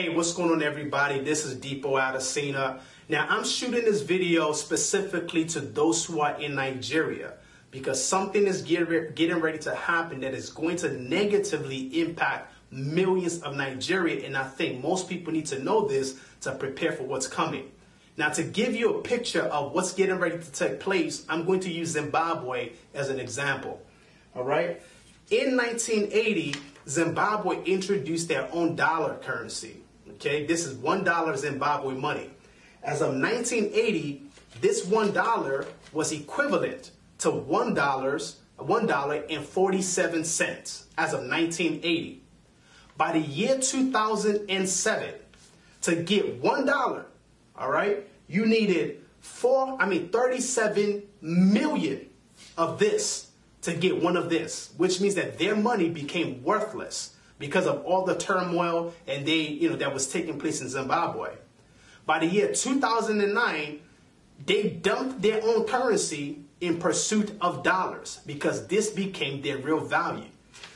Hey, what's going on everybody? This is Deepo Adesina. Now I'm shooting this video specifically to those who are in Nigeria because something is getting ready to happen that is going to negatively impact millions of Nigeria and I think most people need to know this to prepare for what's coming. Now to give you a picture of what's getting ready to take place, I'm going to use Zimbabwe as an example. All right? In 1980, Zimbabwe introduced their own dollar currency. Okay, this is $1 Zimbabwe money. As of 1980, this $1 was equivalent to $1, $1.47 as of 1980. By the year 2007, to get $1, all right, you needed four, I mean 37 million of this to get one of this, which means that their money became worthless because of all the turmoil and they, you know, that was taking place in Zimbabwe. By the year 2009, they dumped their own currency in pursuit of dollars because this became their real value.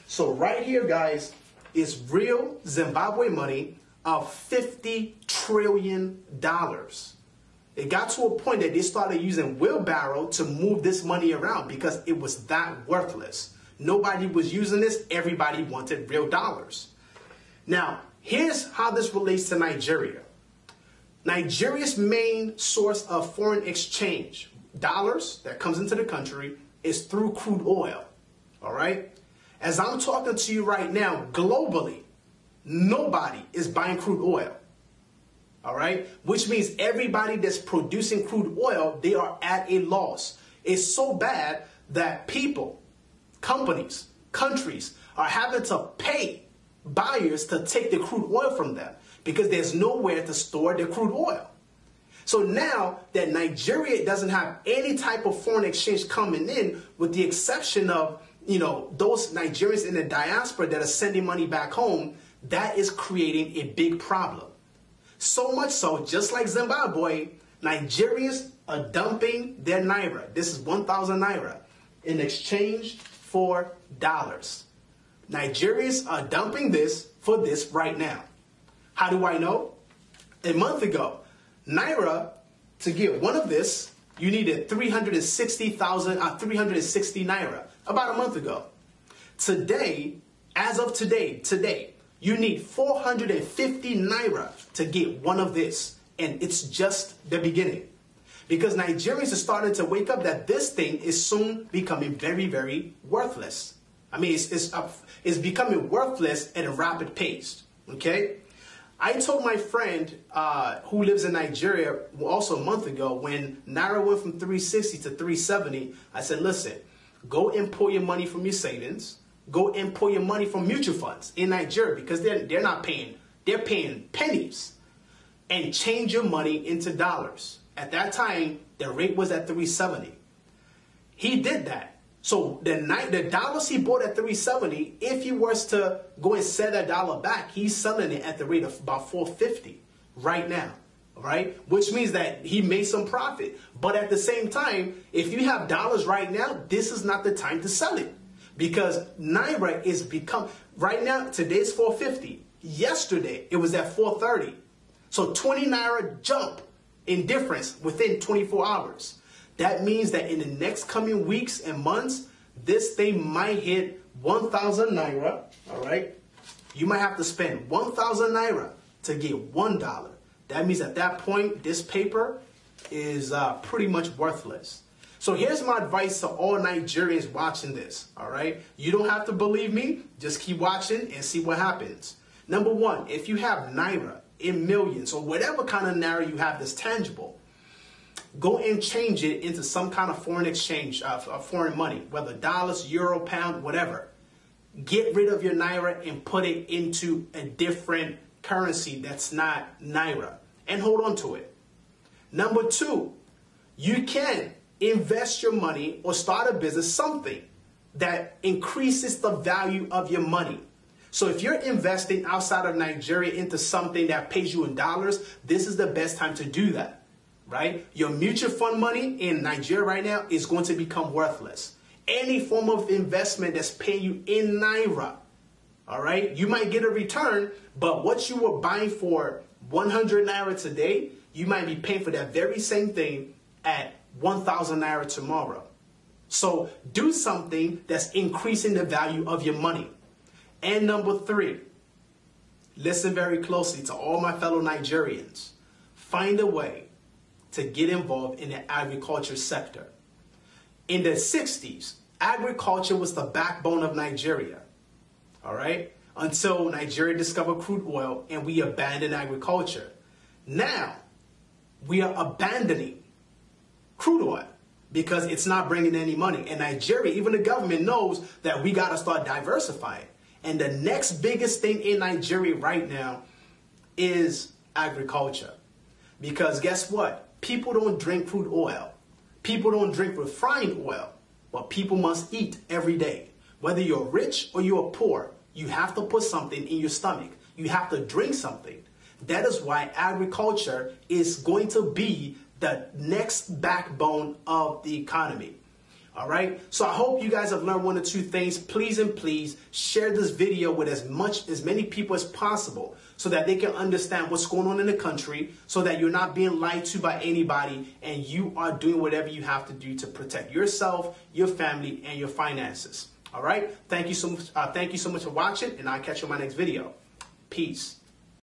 So right here, guys, is real Zimbabwe money of 50 trillion dollars. It got to a point that they started using wheelbarrow to move this money around because it was that worthless. Nobody was using this. Everybody wanted real dollars. Now, here's how this relates to Nigeria. Nigeria's main source of foreign exchange, dollars that comes into the country, is through crude oil. All right? As I'm talking to you right now, globally, nobody is buying crude oil all right? Which means everybody that's producing crude oil, they are at a loss. It's so bad that people, companies, countries are having to pay buyers to take the crude oil from them because there's nowhere to store the crude oil. So now that Nigeria doesn't have any type of foreign exchange coming in, with the exception of you know those Nigerians in the diaspora that are sending money back home, that is creating a big problem. So much so, just like Zimbabwe, Nigerians are dumping their naira. This is 1,000 naira in exchange for dollars. Nigerians are dumping this for this right now. How do I know? A month ago, naira to get one of this, you needed 360,000 uh, 360 naira about a month ago. Today, as of today, today, you need 450 naira to get one of this. And it's just the beginning. Because Nigerians are starting to wake up that this thing is soon becoming very, very worthless. I mean, it's, it's, it's becoming worthless at a rapid pace. Okay? I told my friend uh, who lives in Nigeria also a month ago when Naira went from 360 to 370, I said, listen, go and pull your money from your savings go and pull your money from mutual funds in Nigeria because they're, they're not paying, they're paying pennies and change your money into dollars. At that time, the rate was at 370. He did that. So the night the dollars he bought at 370, if he was to go and sell that dollar back, he's selling it at the rate of about 450 right now. Right? Which means that he made some profit. But at the same time, if you have dollars right now, this is not the time to sell it because Naira is become right now today's 450. Yesterday it was at 430. So 20 Naira jump in difference within 24 hours. That means that in the next coming weeks and months, this thing might hit 1,000 Naira, all right? You might have to spend 1,000 Naira to get $1. That means at that point, this paper is uh, pretty much worthless. So here's my advice to all Nigerians watching this, all right? You don't have to believe me. Just keep watching and see what happens. Number one, if you have Naira in millions or whatever kind of Naira you have that's tangible, go and change it into some kind of foreign exchange, uh, foreign money, whether dollars, euro, pound, whatever. Get rid of your Naira and put it into a different currency that's not Naira and hold on to it. Number two, you can invest your money or start a business, something that increases the value of your money. So if you're investing outside of Nigeria into something that pays you in dollars, this is the best time to do that, right? Your mutual fund money in Nigeria right now is going to become worthless. Any form of investment that's paying you in Naira All right, you might get a return, but what you were buying for 100 naira today, you might be paying for that very same thing at 1,000 naira tomorrow. So do something that's increasing the value of your money. And number three, listen very closely to all my fellow Nigerians. Find a way to get involved in the agriculture sector. In the 60s, agriculture was the backbone of Nigeria. All right? Until Nigeria discovered crude oil and we abandoned agriculture. Now, we are abandoning crude oil because it's not bringing any money. And Nigeria, even the government knows that we got to start diversifying. And the next biggest thing in Nigeria right now is agriculture. Because guess what? People don't drink crude oil. People don't drink refined oil. But people must eat every day. Whether you're rich or you're poor, you have to put something in your stomach. You have to drink something. That is why agriculture is going to be the next backbone of the economy. All right. So I hope you guys have learned one or two things. Please and please share this video with as much as many people as possible so that they can understand what's going on in the country so that you're not being lied to by anybody and you are doing whatever you have to do to protect yourself, your family, and your finances. All right. Thank you so much. Uh, thank you so much for watching and I'll catch you in my next video. Peace.